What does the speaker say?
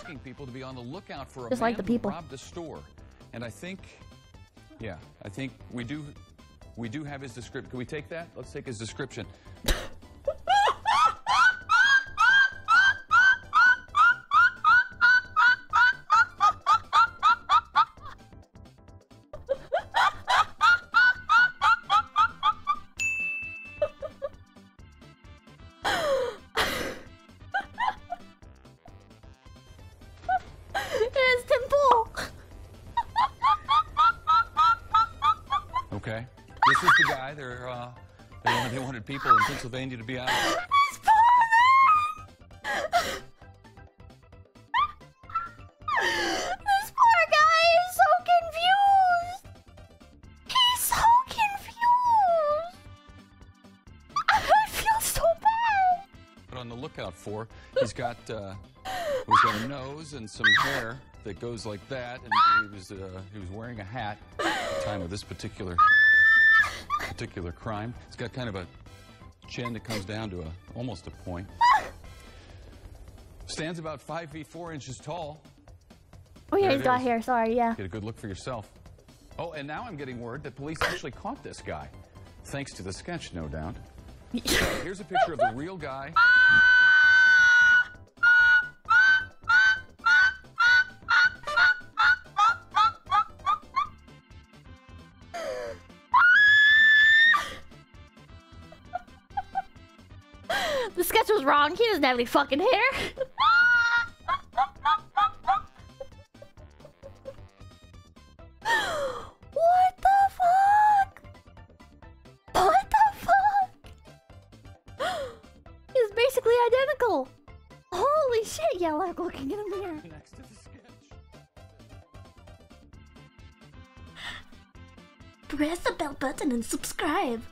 asking people to be on the lookout for a Just man like the who people. robbed a store. And I think, yeah, I think we do, we do have his description. Can we take that? Let's take his description. Okay. This is the guy. They're, uh, they wanted, they wanted people in Pennsylvania to be out. This poor. This poor guy is so confused. He's so confused. I feel so bad. But on the lookout for. He's got uh, he's got a nose and some hair that goes like that, and he was uh, he was wearing a hat at the time of this particular particular crime. He's got kind of a chin that comes down to a almost a point. Stands about five feet four inches tall. Oh yeah, There he's got hair. Sorry, yeah. Get a good look for yourself. Oh, and now I'm getting word that police actually caught this guy, thanks to the sketch, no doubt. Here's a picture of the real guy. The sketch was wrong. He doesn't have any fucking hair. what the fuck? What the fuck? He's basically identical. Holy shit, yeah, like looking in a mirror. Next to the sketch. Press the bell button and subscribe.